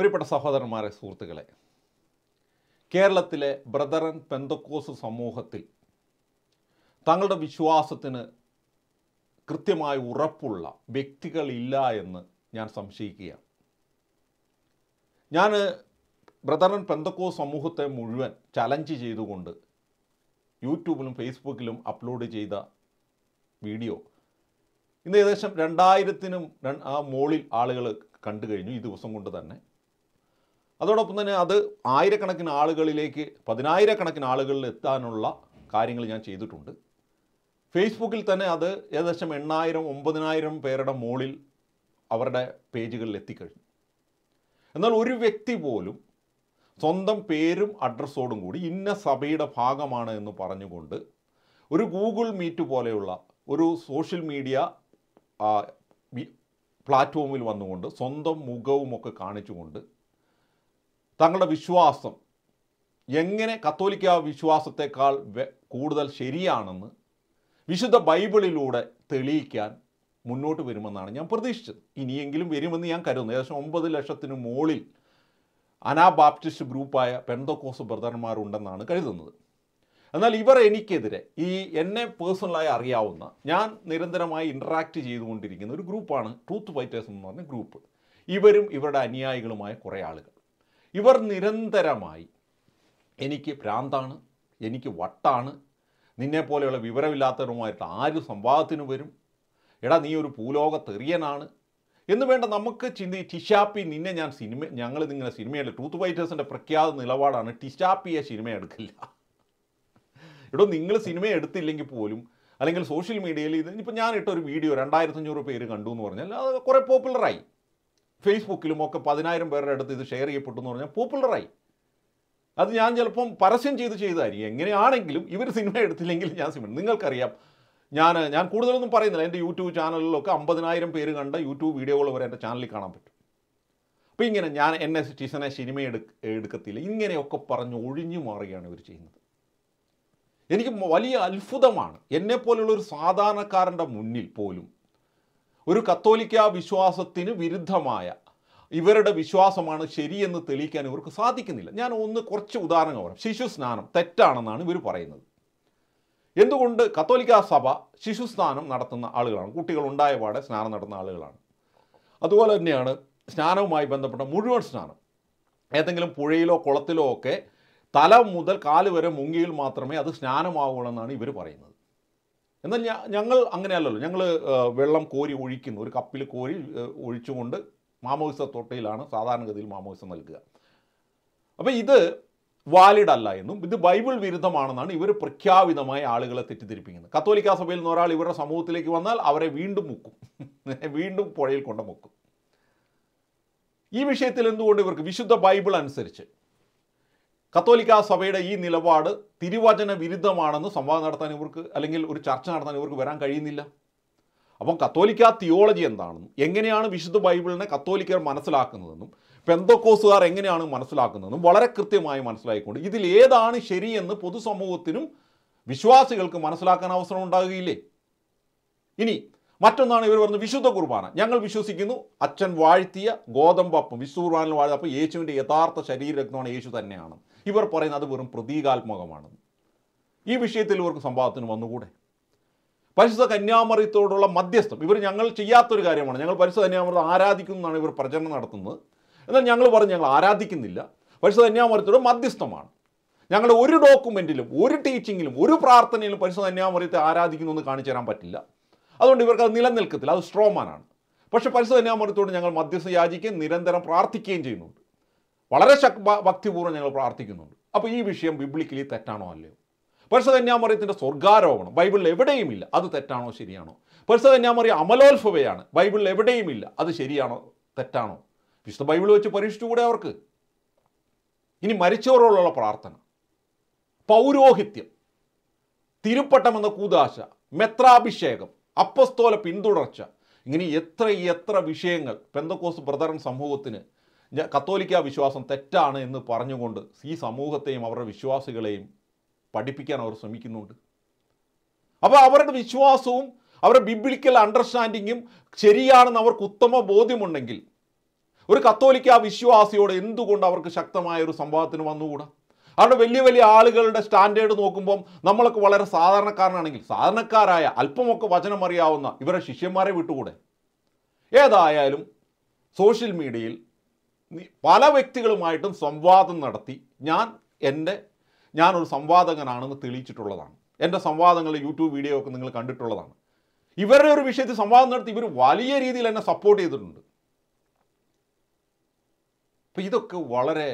പ്രിയപ്പെട്ട സഹോദരന്മാരെ സുഹൃത്തുക്കളെ കേരളത്തിലെ ബ്രദറൻ പെന്തക്കോസ് സമൂഹത്തിൽ തങ്ങളുടെ വിശ്വാസത്തിന് കൃത്യമായ ഉറപ്പുള്ള വ്യക്തികളില്ല എന്ന് ഞാൻ സംശയിക്കുകയാണ്. ഞാൻ ബ്രദറൻ പെന്തക്കോസ് സമൂഹത്തെ മുഴുവൻ ചലഞ്ച് ചെയ്തുകൊണ്ട് യൂട്യൂബിലും ഫേസ്ബുക്കിലും അപ്ലോഡ് ചെയ്ത വീഡിയോ ഇന്ന് ഏകദേശം രണ്ടായിരത്തിനും ആ മോളിൽ ആളുകൾ കണ്ടു കഴിഞ്ഞു ഈ ദിവസം കൊണ്ട് തന്നെ. അതോടൊപ്പം തന്നെ അത് ആയിരക്കണക്കിന് ആളുകളിലേക്ക് പതിനായിരക്കണക്കിന് ആളുകളിൽ എത്താനുള്ള കാര്യങ്ങൾ ഞാൻ ചെയ്തിട്ടുണ്ട്. ഫേസ്ബുക്കിൽ തന്നെ അത് ഏകദേശം എണ്ണായിരം ഒമ്പതിനായിരം പേരുടെ മുകളിൽ അവരുടെ പേജുകളിൽ എത്തിക്കഴിഞ്ഞു. എന്നാൽ ഒരു വ്യക്തി പോലും സ്വന്തം പേരും അഡ്രസ്സോടും കൂടി ഇന്ന സഭയുടെ ഭാഗമാണ് എന്ന് പറഞ്ഞുകൊണ്ട് ഒരു ഗൂഗിൾ മീറ്റ് പോലെയുള്ള ഒരു സോഷ്യൽ മീഡിയ പ്ലാറ്റ്ഫോമിൽ വന്നുകൊണ്ട് സ്വന്തം മുഖവുമൊക്കെ കാണിച്ചുകൊണ്ട് തങ്ങളുടെ വിശ്വാസം എങ്ങനെ കത്തോലിക്ക വിശ്വാസത്തെക്കാൾ കൂടുതൽ ശരിയാണെന്ന് വിശുദ്ധ ബൈബിളിലൂടെ തെളിയിക്കാൻ മുന്നോട്ട് വരുമെന്നാണ് ഞാൻ പ്രതീക്ഷിച്ചത്. ഇനിയെങ്കിലും വരുമെന്ന് ഞാൻ കരുതുന്നു. ഏകദേശം ഒമ്പത് ലക്ഷത്തിന് മുകളിൽ അനാബാപ്റ്റിസ്റ്റ് ഗ്രൂപ്പായ പെന്തോക്കോസ് ബ്രദർമാരുണ്ടെന്നാണ് കരുതുന്നത്. എന്നാൽ ഇവർ എനിക്കെതിരെ ഈ എന്നെ പേഴ്സണലായി അറിയാവുന്ന ഞാൻ നിരന്തരമായി ഇൻട്രാക്ട് ചെയ്തുകൊണ്ടിരിക്കുന്ന ഒരു ഗ്രൂപ്പാണ് ട്രൂത്ത് ഫൈറ്റേഴ്സ് എന്ന് പറഞ്ഞ ഗ്രൂപ്പ്. ഇവരും ഇവരുടെ അനുയായികളുമായ കുറേ ആളുകൾ. ഇവർ നിരന്തരമായി എനിക്ക് ഭ്രാന്താണ് എനിക്ക് വട്ടാണ് നിന്നെ പോലെയുള്ള വിവരമില്ലാത്തവരുമായിട്ട് ആര് സംവാദത്തിന് വരും. എടാ നീ ഒരു ഭൂലോക തെറിയനാണ് എന്ന് വേണ്ട നമുക്ക് ചിന്തി ടിഷാപ്പി നിന്നെ ഞാൻ സിനിമ ഞങ്ങൾ നിങ്ങനെ സിനിമയല്ല ടൂത്ത് ഫൈറ്റേഴ്സിന്റെ പ്രഖ്യാത നിലപാടാണ് ടിഷാപ്പിയെ സിനിമ എടുക്കില്ല. എടോ നിങ്ങൾ സിനിമ എടുത്തില്ലെങ്കിൽ പോലും അല്ലെങ്കിൽ സോഷ്യൽ മീഡിയയിൽ ഇത് ഇപ്പം ഞാൻ ഇട്ട ഒരു വീഡിയോ രണ്ടായിരത്തഞ്ഞൂറ് പേര് കണ്ടു എന്ന് പറഞ്ഞാൽ അത് കുറേ പോപ്പുലറായി. ഫേസ്ബുക്കിലും ഒക്കെ പതിനായിരം പേരുടെ അടുത്ത് ഇത് ഷെയർ ചെയ്യപ്പെട്ടു എന്ന് പറഞ്ഞാൽ പോപ്പുലറായി. അത് ഞാൻ ചിലപ്പം പരസ്യം ചെയ്ത് ചെയ്തായിരിക്കും. എങ്ങനെയാണെങ്കിലും ഇവർ സിനിമ എടുത്തില്ലെങ്കിൽ ഞാൻ സിനിമ നിങ്ങൾക്കറിയാം ഞാൻ ഞാൻ കൂടുതലൊന്നും പറയുന്നില്ല. എന്റെ യൂട്യൂബ് ചാനലിലൊക്കെ അമ്പതിനായിരം പേര് കണ്ട യൂട്യൂബ് വീഡിയോകൾ വരെ എന്റെ ചാനലിൽ കാണാൻ പറ്റും. അപ്പോൾ ഇങ്ങനെ ഞാൻ എന്നെ ടീച്ചനെ സിനിമ എടുക്ക എടുക്കത്തില്ല. ഇങ്ങനെയൊക്കെ പറഞ്ഞ് ഒഴിഞ്ഞു മാറുകയാണ് ഇവർ ചെയ്യുന്നത്. എനിക്ക് വലിയ അത്ഭുതമാണ്. എന്നെപ്പോലുള്ള ഒരു സാധാരണക്കാരന്റെ മുന്നിൽ പോലും ഒരു കത്തോലിക്ക വിശ്വാസത്തിന് വിരുദ്ധമായ ഇവരുടെ വിശ്വാസമാണ് ശരിയെന്ന് തെളിയിക്കാൻ ഇവർക്ക് സാധിക്കുന്നില്ല. ഞാൻ ഒന്ന് കുറച്ച് ഉദാഹരണങ്ങൾ പറയാം. ശിശു സ്നാനം തെറ്റാണെന്നാണ് ഇവർ പറയുന്നത്. എന്തുകൊണ്ട് കത്തോലിക്ക സഭ ശിശു സ്നാനം നടത്തുന്ന ആളുകളാണ്? കുട്ടികൾ ഉണ്ടായ പാടെ സ്നാനം നടത്തുന്ന ആളുകളാണ്. അതുപോലെ തന്നെയാണ് സ്നാനവുമായി ബന്ധപ്പെട്ട മുഴുവൻ സ്നാനം. ഏതെങ്കിലും പുഴയിലോ കുളത്തിലോ ഒക്കെ തല മുതൽ കാൽ വരെ മുങ്ങിയിൽ മാത്രമേ അത് സ്നാനമാവുകയുള്ളൂ എന്നാണ് ഇവർ പറയുന്നത്. എന്നാൽ ഞങ്ങൾ അങ്ങനെയല്ലല്ലോ. ഞങ്ങൾ വെള്ളം കോരി ഒഴിക്കുന്നു. ഒരു കപ്പിൽ കോരി ഒഴിച്ചുകൊണ്ട് മാമോയിസ തൊട്ടയിലാണ് സാധാരണഗതിയിൽ മാമോയിസം നൽകുക. അപ്പോൾ ഇത് വാലിഡ് അല്ല എന്നും ഇത് ബൈബിൾ വിരുദ്ധമാണെന്നാണ് ഇവർ പ്രഖ്യാപിതമായി ആളുകളെ തെറ്റിദ്ധരിപ്പിക്കുന്നത്. കത്തോലിക്ക സഭയിൽ നിന്ന് ഒരാൾ ഇവരുടെ സമൂഹത്തിലേക്ക് വന്നാൽ അവരെ വീണ്ടും മുക്കും. വീണ്ടും പുഴയിൽ കൊണ്ട് മുക്കും. ഈ വിഷയത്തിൽ എന്തുകൊണ്ട് ഇവർക്ക് വിശുദ്ധ ബൈബിൾ അനുസരിച്ച് കത്തോലിക്ക സഭയുടെ ഈ നിലപാട് തിരുവചന വിരുദ്ധമാണെന്ന് സംവാദം നടത്താൻ ഇവർക്ക് അല്ലെങ്കിൽ ഒരു ചർച്ച നടത്താൻ ഇവർക്ക് വരാൻ കഴിയുന്നില്ല. അപ്പം കത്തോലിക്ക തിയോളജി എന്താണെന്നും എങ്ങനെയാണ് വിശുദ്ധ ബൈബിളിനെ കത്തോലിക്കർ മനസ്സിലാക്കുന്നതെന്നും പെന്തോക്കോസുകാർ എങ്ങനെയാണ് മനസ്സിലാക്കുന്നതെന്നും വളരെ കൃത്യമായി മനസ്സിലാക്കിക്കൊണ്ട് ഇതിൽ ഏതാണ് ശരിയെന്ന് പൊതുസമൂഹത്തിനും വിശ്വാസികൾക്ക് മനസ്സിലാക്കാൻ അവസരം ഉണ്ടാകുകയില്ലേ? ഇനി മറ്റൊന്നാണ് ഇവർ പറഞ്ഞത് വിശുദ്ധ കുർബാന. ഞങ്ങൾ വിശ്വസിക്കുന്നു അച്ഛൻ വാഴ്ത്തിയ ഗോതമ്പപ്പം വിശുദ്ധ കുർബാനിൽ വാഴ്ത്തപ്പം യേശുവിന്റെ യഥാർത്ഥ ശരീരരക്തമാണ് യേശു തന്നെയാണ്. ഇവർ പറയുന്നത് വെറും പ്രതീകാത്മകമാണ്. ഈ വിഷയത്തിൽ ഇവർക്ക് സംഭവത്തിന് വന്നുകൂടെ? പരിശുദ്ധ കന്യാമറിയത്തോടുള്ള മധ്യസ്ഥം ഇവർ ഞങ്ങൾ ചെയ്യാത്തൊരു കാര്യമാണ്. ഞങ്ങൾ പരിശുദ്ധ കന്യാമൃതം ആരാധിക്കുന്നു എന്നാണ് ഇവർ പ്രചരണം നടത്തുന്നത്. എന്നാൽ ഞങ്ങൾ പറഞ്ഞ് ഞങ്ങൾ ആരാധിക്കുന്നില്ല. പരിശുദ്ധ കന്യാമറിയത്തോട് മധ്യസ്ഥമാണ്. ഞങ്ങളുടെ ഒരു ഡോക്യുമെന്റിലും ഒരു ടീച്ചിങ്ങിലും ഒരു പ്രാർത്ഥനയിലും പരിശുദ്ധ കന്യാമറിയത്തെ ആരാധിക്കുന്നു എന്ന് കാണിച്ചു തരാൻ പറ്റില്ല. അതുകൊണ്ട് ഇവർക്ക് അത് നിലനിൽക്കത്തില്ല. അത് സ്ട്രോമാനാണ്. പക്ഷേ പരിശുദ്ധ കന്യാമറിയത്തോട് ഞങ്ങൾ മധ്യസ്ഥ യാചിക്കുകയും നിരന്തരം പ്രാർത്ഥിക്കുകയും ചെയ്യുന്നുണ്ട്. വളരെ ശക് ഭക്തിപൂർവം ഞങ്ങൾ പ്രാർത്ഥിക്കുന്നുണ്ട്. അപ്പോൾ ഈ വിഷയം ബിബ്ലിക്കലി തെറ്റാണോ അല്ലയോ? പരിശുദ്ധ കന്യാമറിയത്തിന്റെ സ്വർഗാരോപണം ബൈബിളിൽ എവിടെയുമില്ല. അത് തെറ്റാണോ ശരിയാണോ? പരിശുദ്ധ കന്യാമറിയ അമലോത്ഭവയാണ്. ബൈബിളിൽ എവിടെയുമില്ല. അത് ശരിയാണോ തെറ്റാണോ? വിശുദ്ധ ബൈബിൾ വെച്ച് പരീക്ഷിച്ചുകൂടെ അവർക്ക്? ഇനി മരിച്ചവരോടുള്ള പ്രാർത്ഥന. പൗരോഹിത്യം. തിരുപ്പട്ടം എന്ന കൂതാശ മെത്രാഭിഷേകം. അപ്പസ്തോല പിന്തുടർച്ച. ഇങ്ങനെ എത്ര എത്ര വിഷയങ്ങൾ. പെന്തക്കോസ് ബ്രദറൻ സമൂഹത്തിന് കത്തോലിക്ക വിശ്വാസം തെറ്റാണ് എന്ന് പറഞ്ഞുകൊണ്ട് ഈ സമൂഹത്തെയും അവരുടെ വിശ്വാസികളെയും പഠിപ്പിക്കാൻ അവർ ശ്രമിക്കുന്നുണ്ട്. അപ്പോൾ അവരുടെ വിശ്വാസവും അവരുടെ ബിബ്ലിക്കൽ അണ്ടർസ്റ്റാൻഡിങ്ങും ശരിയാണെന്ന് അവർക്ക് ഉത്തമ ബോധ്യമുണ്ടെങ്കിൽ ഒരു കത്തോലിക്ക വിശ്വാസിയോട് എന്തുകൊണ്ട് അവർക്ക് ശക്തമായ ഒരു സംവാദത്തിന് വന്നുകൂടാ? അവരുടെ വലിയ വലിയ ആളുകളുടെ സ്റ്റാൻഡേർഡ് നോക്കുമ്പം നമ്മളൊക്കെ വളരെ സാധാരണക്കാരനാണെങ്കിൽ സാധാരണക്കാരായ അല്പമൊക്കെ വചനം അറിയാവുന്ന ഇവരുടെ ശിഷ്യന്മാരെ വിട്ടുകൂടെ? ഏതായാലും സോഷ്യൽ മീഡിയയിൽ പല വ്യക്തികളുമായിട്ടും സംവാദം നടത്തി. ഞാൻ എന്റെ ഞാനൊരു സംവാദകനാണെന്ന് തെളിയിച്ചിട്ടുള്ളതാണ്. എന്റെ സംവാദങ്ങൾ യൂട്യൂബ് വീഡിയോ ഒക്കെ നിങ്ങൾ കണ്ടിട്ടുള്ളതാണ്. ഇവരുടെ ഒരു വിഷയത്തിൽ സംവാദം നടത്തി ഇവർ വലിയ രീതിയിൽ എന്നെ സപ്പോർട്ട് ചെയ്തിട്ടുണ്ട്. അപ്പം ഇതൊക്കെ വളരെ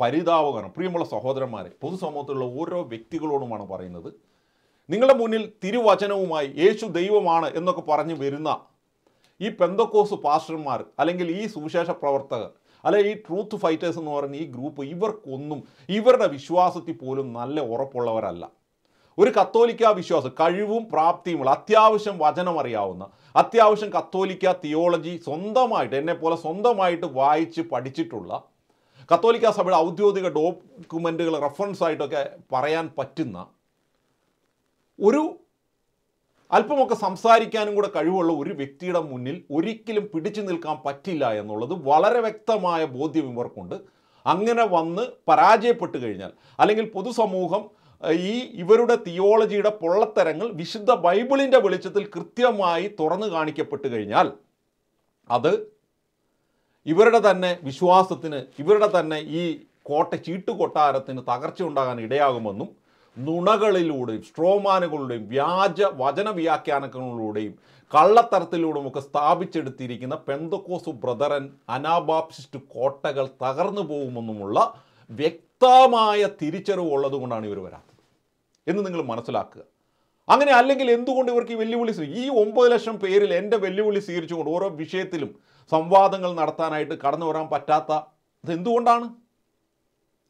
പരിതാപകരം. പ്രിയമുള്ള സഹോദരന്മാരെ പൊതുസമൂഹത്തിലുള്ള ഓരോ വ്യക്തികളോടുമാണ് പറയുന്നത്. നിങ്ങളുടെ മുന്നിൽ തിരുവചനവുമായി യേശു ദൈവമാണ് എന്നൊക്കെ പറഞ്ഞ് വരുന്ന ഈ പെന്തക്കോസ് പാസ്റ്റർമാർ അല്ലെങ്കിൽ ഈ സുവിശേഷ പ്രവർത്തകർ അല്ലെ ഈ ട്രൂത്ത് ഫൈറ്റേഴ്സ് എന്ന് പറയുന്ന ഈ ഗ്രൂപ്പ് ഇവർക്കൊന്നും ഇവരുടെ വിശ്വാസത്തിൽ പോലും നല്ല ഉറപ്പുള്ളവരല്ല. ഒരു കത്തോലിക്ക വിശ്വാസം കഴിവും പ്രാപ്തിയുമുള്ള അത്യാവശ്യം വചനം അറിയാവുന്ന അത്യാവശ്യം കത്തോലിക്ക തിയോളജി സ്വന്തമായിട്ട് എന്നെ പോലെ സ്വന്തമായിട്ട് വായിച്ച് പഠിച്ചിട്ടുള്ള കത്തോലിക്ക സഭയുടെ ഔദ്യോഗിക ഡോക്യുമെന്റുകൾ റെഫറൻസ് ആയിട്ടൊക്കെ പറയാൻ പറ്റുന്ന ഒരു അല്പമൊക്കെ സംസാരിക്കാനും കൂടെ കഴിവുള്ള ഒരു വ്യക്തിയുടെ മുന്നിൽ ഒരിക്കലും പിടിച്ചു നിൽക്കാൻ പറ്റില്ല എന്നുള്ളത് വളരെ വ്യക്തമായ ബോധ്യം ഇവർക്കുണ്ട്. അങ്ങനെ വന്ന് പരാജയപ്പെട്ടു കഴിഞ്ഞാൽ അല്ലെങ്കിൽ പൊതുസമൂഹം ഈ ഇവരുടെ തിയോളജിയുടെ പൊള്ളത്തരങ്ങൾ വിശുദ്ധ ബൈബിളിന്റെ വെളിച്ചത്തിൽ കൃത്യമായി തുറന്നു കാണിക്കപ്പെട്ടു കഴിഞ്ഞാൽ അത് ഇവരുടെ തന്നെ വിശ്വാസത്തിന് ഇവരുടെ തന്നെ ഈ കോട്ട ചീട്ടുകൊട്ടാരത്തിന് തകർച്ച ഉണ്ടാകാൻ ഇടയാകുമെന്നും നുണകളിലൂടെയും സ്ട്രോമാനുകളുടെയും വ്യാജ വചന വ്യാഖ്യാനങ്ങളിലൂടെയും കള്ളത്തരത്തിലൂടെ ഒക്കെ സ്ഥാപിച്ചെടുത്തിരിക്കുന്ന പെന്തക്കോസ് ബ്രദറൻ അനാബാപ്സിസ്റ്റ് കോട്ടകൾ തകർന്നു പോകുമെന്നുമുള്ള വ്യക്തമായ തിരിച്ചറിവുള്ളത് കൊണ്ടാണ് ഇവർ വരാത്തത്. എന്ന് നിങ്ങൾ മനസ്സിലാക്കുക. അങ്ങനെ അല്ലെങ്കിൽ എന്തുകൊണ്ട് ഇവർക്ക് ഈ വെല്ലുവിളി ഈ ഒമ്പത് ലക്ഷം പേരിൽ എന്റെ വെല്ലുവിളി സ്വീകരിച്ചുകൊണ്ട് ഓരോ വിഷയത്തിലും സംവാദങ്ങൾ നടത്താനായിട്ട് കടന്നു വരാൻ പറ്റാത്ത എന്തുകൊണ്ടാണ്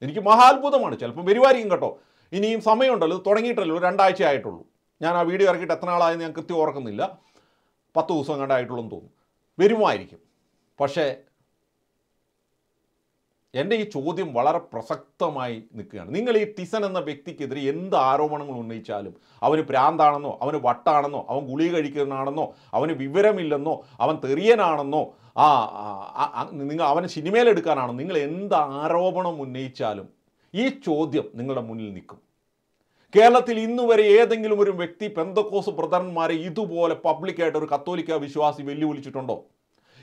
എനിക്ക് മഹാത്ഭുതമാണ്. ചിലപ്പോൾ വരുമായിരിക്കും കേട്ടോ. ഇനിയും സമയമുണ്ടല്ലോ തുടങ്ങിയിട്ടല്ലോ രണ്ടാഴ്ച ആയിട്ടുള്ളൂ. ഞാൻ ആ വീഡിയോ ഇറക്കിയിട്ട് എത്ര നാളായെന്ന് ഞാൻ കൃത്യം ഓർക്കുന്നില്ല. പത്ത് ദിവസം കണ്ടായിട്ടുള്ളൂ എന്ന് തോന്നുന്നു. വരുമായിരിക്കും. പക്ഷേ എന്റെ ഈ ചോദ്യം വളരെ പ്രസക്തമായി നിൽക്കുകയാണ്. നിങ്ങൾ ഈ ടിസൻ എന്ന വ്യക്തിക്കെതിരെ എന്ത് ആരോപണങ്ങൾ ഉന്നയിച്ചാലും അവന് പ്രാന്താണെന്നോ അവന് വട്ടാണെന്നോ അവൻ ഗുളി കഴിക്കുന്നതാണെന്നോ അവന് വിവരമില്ലെന്നോ അവൻ തെറിയനാണെന്നോ ആ, നിങ്ങൾ അവനെ സിനിമയിലെടുക്കാനാണോ നിങ്ങൾ എന്ത് ആരോപണം ഉന്നയിച്ചാലും ഈ ചോദ്യം നിങ്ങളുടെ മുന്നിൽ നിൽക്കും. കേരളത്തിൽ ഇന്നു വരെ ഏതെങ്കിലും ഒരു വ്യക്തി പെന്തക്കോസ് ബ്രദർമാരെ ഇതുപോലെ പബ്ലിക്കായിട്ട് ഒരു കത്തോലിക്ക വിശ്വാസി വെല്ലുവിളിച്ചിട്ടുണ്ടോ?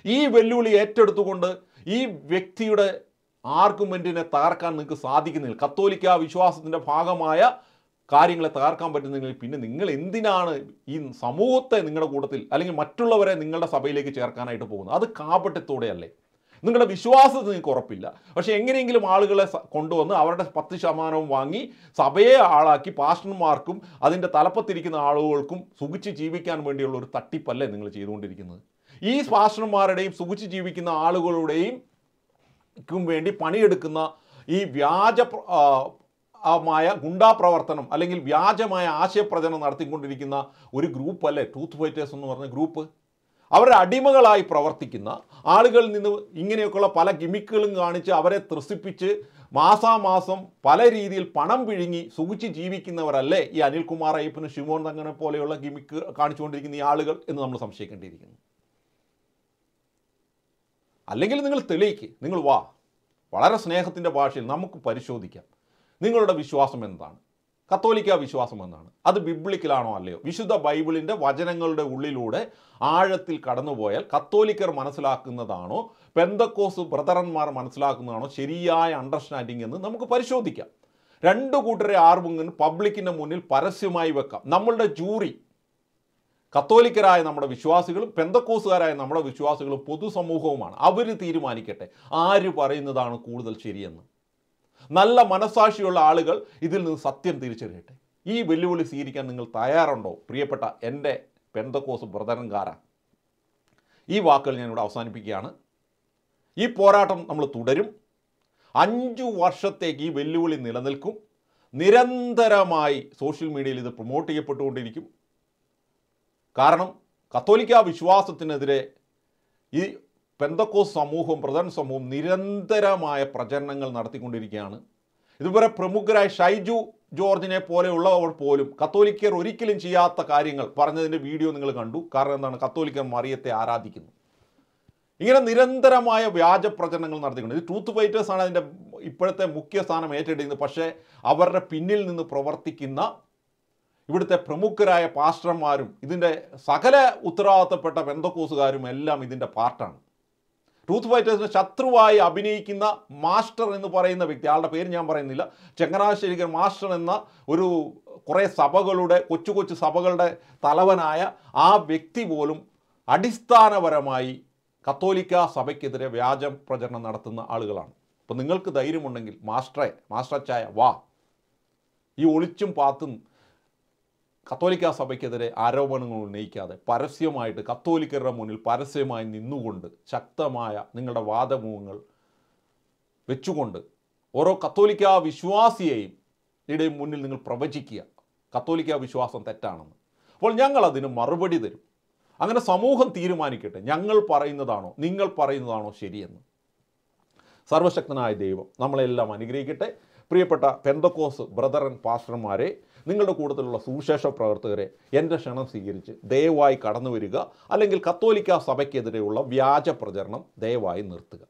ഈ വെല്ലുവിളി ഏറ്റെടുത്തുകൊണ്ട് ഈ വ്യക്തിയുടെ ആർഗ്യുമെന്റിനെ തകർക്കാൻ നിങ്ങൾക്ക് സാധിക്കുന്നില്ല. കത്തോലിക്ക വിശ്വാസത്തിന്റെ ഭാഗമായ കാര്യങ്ങളെ തകർക്കാൻ പറ്റുന്നെങ്കിൽ പിന്നെ നിങ്ങൾ എന്തിനാണ് ഈ സമൂഹത്തെ നിങ്ങളുടെ കൂട്ടത്തിൽ അല്ലെങ്കിൽ മറ്റുള്ളവരെ നിങ്ങളുടെ സഭയിലേക്ക് ചേർക്കാനായിട്ട് പോകുന്നത്? അത് കാപട്യത്തോടെയല്ലേ? നിങ്ങളുടെ വിശ്വാസത്തിൽ നിങ്ങൾക്ക് ഉറപ്പില്ല. പക്ഷേ എങ്ങനെയെങ്കിലും ആളുകളെ കൊണ്ടുവന്ന് അവരുടെ പത്ത് ശതമാനവും വാങ്ങി സഭയെ ആളാക്കി പാസ്റ്റർമാർക്കും അതിന്റെ തലപ്പത്തിരിക്കുന്ന ആളുകൾക്കും സുഖിച്ച് ജീവിക്കാൻ വേണ്ടിയുള്ള ഒരു തട്ടിപ്പല്ലേ നിങ്ങൾ ചെയ്തുകൊണ്ടിരിക്കുന്നത്. ഈ പാസ്റ്റർമാരുടെയും സുഖിച്ച് ജീവിക്കുന്ന ആളുകളുടെയും വേണ്ടി പണിയെടുക്കുന്ന ഈ വ്യാജ മായ ഗുണ്ടാ പ്രവർത്തനം അല്ലെങ്കിൽ വ്യാജമായ ആശയപ്രചരണം നടത്തിക്കൊണ്ടിരിക്കുന്ന ഒരു ഗ്രൂപ്പ് അല്ലേ ട്രൂത്ത് ഫൈറ്റേഴ്സ് എന്ന് പറഞ്ഞ ഗ്രൂപ്പ്. അവരുടെ അടിമകളായി പ്രവർത്തിക്കുന്ന ആളുകളിൽ നിന്ന് ഇങ്ങനെയൊക്കെയുള്ള പല ഗിമിക്കുകളും കാണിച്ച് അവരെ ത്രസിപ്പിച്ച് മാസാമാസം പല രീതിയിൽ പണം പിഴുങ്ങി സുഖിച്ച് ജീവിക്കുന്നവരല്ലേ ഈ അനിൽകുമാർ അയ്യപ്പനും ശിവോൻ തങ്ങനെ പോലെയുള്ള ഗിമിക്ക് കാണിച്ചുകൊണ്ടിരിക്കുന്ന ഈ ആളുകൾ എന്ന് നമ്മൾ സംശയിക്കേണ്ടിയിരിക്കുന്നു. അല്ലെങ്കിൽ നിങ്ങൾ തെളിയിക്ക് നിങ്ങൾ വാ വളരെ സ്നേഹത്തിന്റെ ഭാഷയിൽ നമുക്ക് പരിശോധിക്കാം. നിങ്ങളുടെ വിശ്വാസം എന്താണ്? കത്തോലിക്ക വിശ്വാസം എന്നാണ്. അത് ബിബ്ലിക്കലാണോ അല്ലയോ? വിശുദ്ധ ബൈബിളിന്റെ വചനങ്ങളുടെ ഉള്ളിലൂടെ ആഴത്തിൽ കടന്നുപോയാൽ കത്തോലിക്കർ മനസ്സിലാക്കുന്നതാണോ? പെന്തക്കോസ് ബ്രദറന്മാർ മനസ്സിലാക്കുന്നതാണോ? ശരിയായ അണ്ടർസ്റ്റാൻഡിംഗ് എന്ന് നമുക്ക് പരിശോധിക്കാം. രണ്ട് കൂട്ടരെ ആർമുങ്ങൻ പബ്ലിക്കിന്റെ മുന്നിൽ പരസ്യമായി വെക്കാം. നമ്മളുടെ ജൂറി കത്തോലിക്കരായ നമ്മുടെ വിശ്വാസികളും പെന്തക്കോസുകാരായ നമ്മുടെ വിശ്വാസികളും പൊതുസമൂഹവുമാണ്. അവർ തീരുമാനിക്കട്ടെ. ആര് പറയുന്നതാണ് കൂടുതൽ ശരിയെന്ന്? നല്ല മനസാക്ഷിയുള്ള ആളുകൾ ഇതിൽ നിന്ന് സത്യം തിരിച്ചറിയട്ടെ. ഈ വെല്ലുവിളി സ്വീകരിക്കാൻ നിങ്ങൾ തയ്യാറുണ്ടോ? പ്രിയപ്പെട്ട എന്റെ പെന്തക്കോസ് വ്രതനങ്കാര ഈ വാക്കുകൾ ഞാനിവിടെ അവസാനിപ്പിക്കുകയാണ്. ഈ പോരാട്ടം നമ്മൾ തുടരും. അഞ്ചു വർഷത്തേക്ക് ഈ വെല്ലുവിളി നിലനിൽക്കും. നിരന്തരമായി സോഷ്യൽ മീഡിയയിൽ ഇത് പ്രൊമോട്ട് ചെയ്യപ്പെട്ടുകൊണ്ടിരിക്കും. കാരണം കത്തോലിക്ക വിശ്വാസത്തിനെതിരെ ഈ പെന്തക്കോസ് സമൂഹവും പ്രധാന സമൂഹവും നിരന്തരമായ പ്രചരണങ്ങൾ നടത്തിക്കൊണ്ടിരിക്കുകയാണ്. ഇതുവരെ പ്രമുഖരായ ഷൈജു ജോർജിനെ പോലെയുള്ളവർ പോലും കത്തോലിക്കർ ഒരിക്കലും ചെയ്യാത്ത കാര്യങ്ങൾ പറഞ്ഞതിന്റെ വീഡിയോ നിങ്ങൾ കണ്ടു. കാരണം എന്താണ്? കത്തോലിക്കർ മറിയത്തെ ആരാധിക്കുന്നു. ഇങ്ങനെ നിരന്തരമായ വ്യാജ പ്രചരണങ്ങൾ നടത്തിക്കൊണ്ട്. ഇത് ട്രൂത്ത് ഫൈറ്റേഴ്സ് ആണ് അതിന്റെ ഇപ്പോഴത്തെ മുഖ്യ സ്ഥാനം ഏറ്റെടുക്കുന്നത് പക്ഷേ അവരുടെ പിന്നിൽ നിന്ന് പ്രവർത്തിക്കുന്ന ഇവിടുത്തെ പ്രമുഖരായ പാസ്റ്റർമാരും ഇതിന്റെ സകല ഉത്തരവാദിത്തപ്പെട്ട ബന്ധക്കോസുകാരും എല്ലാം ഇതിന്റെ പാർട്ടാണ് ട്രൂത്ത് ഫൈറ്റേഴ്സിന് ശത്രുവായി അഭിനയിക്കുന്ന മാസ്റ്റർ എന്ന് പറയുന്ന വ്യക്തി. ആളുടെ പേര് ഞാൻ പറയുന്നില്ല. ചങ്ങനാശ്ശേരിക്കൻ മാസ്റ്റർ എന്ന ഒരു കുറേ സഭകളുടെ കൊച്ചു കൊച്ചു സഭകളുടെ തലവനായ ആ വ്യക്തി പോലും അടിസ്ഥാനപരമായി കത്തോലിക്ക സഭയ്ക്കെതിരെ വ്യാജ പ്രചരണം നടത്തുന്ന ആളുകളാണ്. അപ്പോൾ നിങ്ങൾക്ക് ധൈര്യമുണ്ടെങ്കിൽ മാസ്റ്ററെ മാസ്റ്റർ അച്ചായ വാ. ഈ ഒളിച്ചും പാത്തും കത്തോലിക്ക സഭയ്ക്കെതിരെ ആരോപണങ്ങൾ ഉന്നയിക്കാതെ പരസ്യമായിട്ട് കത്തോലിക്കരുടെ മുന്നിൽ പരസ്യമായി നിന്നുകൊണ്ട് ശക്തമായ നിങ്ങളുടെ വാദമുഖങ്ങൾ വെച്ചുകൊണ്ട് ഓരോ കത്തോലിക്ക വിശ്വാസിയെയും ഇടയും മുന്നിൽ നിങ്ങൾ പ്രവചിക്കുക. കത്തോലിക്ക വിശ്വാസം തെറ്റാണെന്ന്. അപ്പോൾ ഞങ്ങൾ അതിന് മറുപടി തരും. അങ്ങനെ സമൂഹം തീരുമാനിക്കട്ടെ. ഞങ്ങൾ പറയുന്നതാണോ നിങ്ങൾ പറയുന്നതാണോ ശരിയെന്ന്. സർവശക്തനായ ദൈവം നമ്മളെല്ലാം അനുഗ്രഹിക്കട്ടെ. പ്രിയപ്പെട്ട പെന്തക്കോസ് ബ്രദർ ആൻഡ് പാസ്റ്റർമാരെ നിങ്ങളുടെ കൂട്ടത്തിലുള്ള സുവിശേഷ പ്രവർത്തകരെ എന്റെ ക്ഷണം സ്വീകരിച്ച് ദയവായി കടന്നു വരിക അല്ലെങ്കിൽ കത്തോലിക്ക സഭയ്ക്കെതിരെയുള്ള വ്യാജ പ്രചരണം ദയവായി നിർത്തുക.